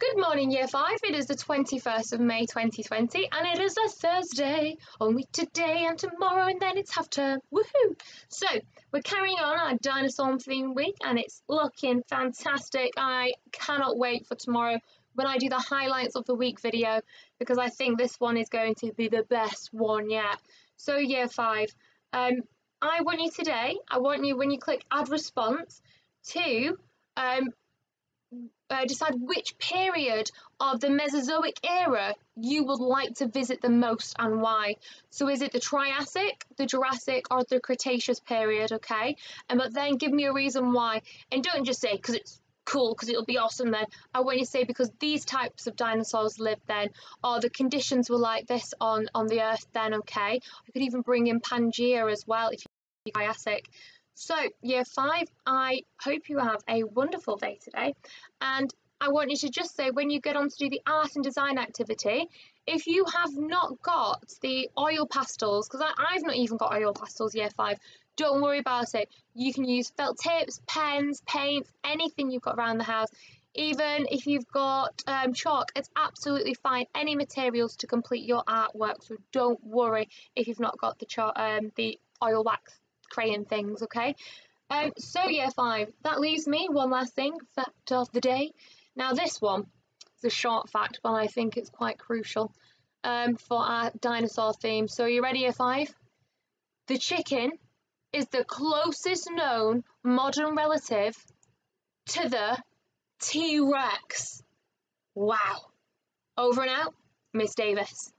Good morning, Year 5. It is the 21st of May 2020 and it is a Thursday. Only today and tomorrow and then it's half term. Woohoo! So, we're carrying on our dinosaur theme week and it's looking fantastic. I cannot wait for tomorrow when I do the highlights of the week video because I think this one is going to be the best one yet. So, Year 5, um, I want you today, I want you when you click add response to um, uh, decide which period of the Mesozoic era you would like to visit the most and why. So is it the Triassic, the Jurassic or the Cretaceous period, okay? And but then give me a reason why. And don't just say because it's cool because it'll be awesome then. I want you to say because these types of dinosaurs lived then or the conditions were like this on, on the earth then, okay? I could even bring in Pangea as well if you Triassic. So, year five, I hope you have a wonderful day today. And I want you to just say when you get on to do the art and design activity, if you have not got the oil pastels, because I've not even got oil pastels year five, don't worry about it. You can use felt tips, pens, paints, anything you've got around the house. Even if you've got um, chalk, it's absolutely fine. Any materials to complete your artwork, so don't worry if you've not got the um, the oil wax crayon things, okay? Um, so year five, that leaves me one last thing, fact of the day. Now this one is a short fact, but I think it's quite crucial um, for our dinosaur theme. So you ready, year five? The chicken is the closest known modern relative to the T-Rex. Wow. Over and out, Miss Davies.